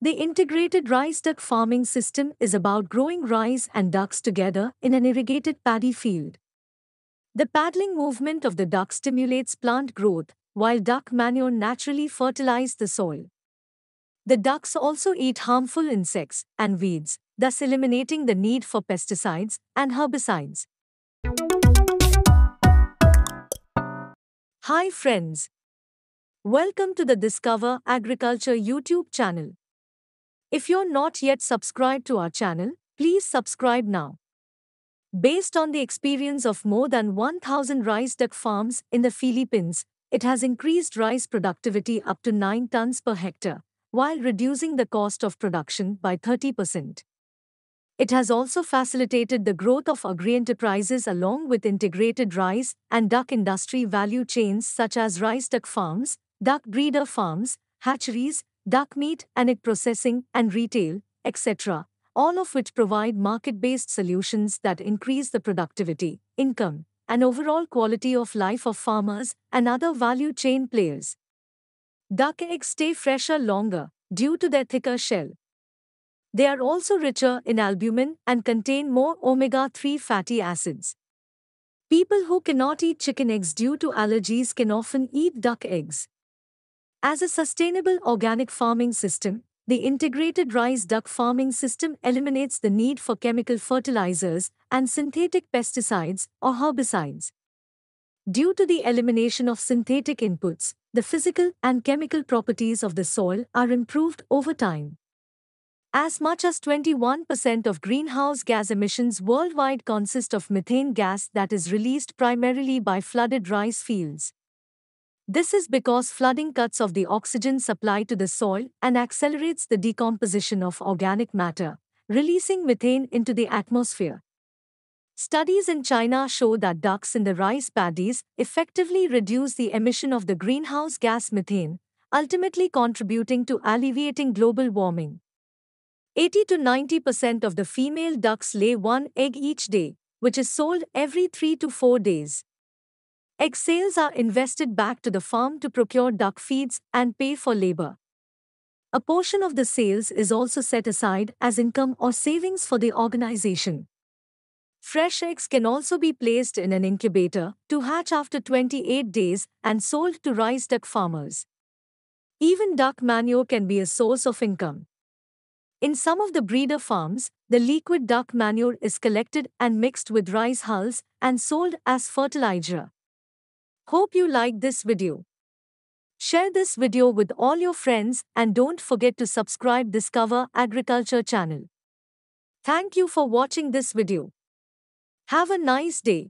The integrated rice duck farming system is about growing rice and ducks together in an irrigated paddy field. The paddling movement of the duck stimulates plant growth, while duck manure naturally fertilizes the soil. The ducks also eat harmful insects and weeds, thus eliminating the need for pesticides and herbicides. Hi friends. Welcome to the Discover Agriculture YouTube channel. If you're not yet subscribed to our channel, please subscribe now. Based on the experience of more than 1,000 rice duck farms in the Philippines, it has increased rice productivity up to 9 tons per hectare, while reducing the cost of production by 30%. It has also facilitated the growth of agri-enterprises along with integrated rice and duck industry value chains such as rice duck farms, duck breeder farms, hatcheries, duck meat and egg processing and retail, etc., all of which provide market-based solutions that increase the productivity, income, and overall quality of life of farmers and other value chain players. Duck eggs stay fresher longer due to their thicker shell, they are also richer in albumin and contain more omega 3 fatty acids. People who cannot eat chicken eggs due to allergies can often eat duck eggs. As a sustainable organic farming system, the integrated rice duck farming system eliminates the need for chemical fertilizers and synthetic pesticides or herbicides. Due to the elimination of synthetic inputs, the physical and chemical properties of the soil are improved over time. As much as 21% of greenhouse gas emissions worldwide consist of methane gas that is released primarily by flooded rice fields. This is because flooding cuts off the oxygen supply to the soil and accelerates the decomposition of organic matter, releasing methane into the atmosphere. Studies in China show that ducks in the rice paddies effectively reduce the emission of the greenhouse gas methane, ultimately contributing to alleviating global warming. 80 to 90% of the female ducks lay one egg each day, which is sold every 3 to 4 days. Egg sales are invested back to the farm to procure duck feeds and pay for labor. A portion of the sales is also set aside as income or savings for the organization. Fresh eggs can also be placed in an incubator to hatch after 28 days and sold to rice duck farmers. Even duck manure can be a source of income. In some of the breeder farms, the liquid duck manure is collected and mixed with rice hulls and sold as fertilizer. Hope you liked this video. Share this video with all your friends and don't forget to subscribe Discover Agriculture channel. Thank you for watching this video. Have a nice day.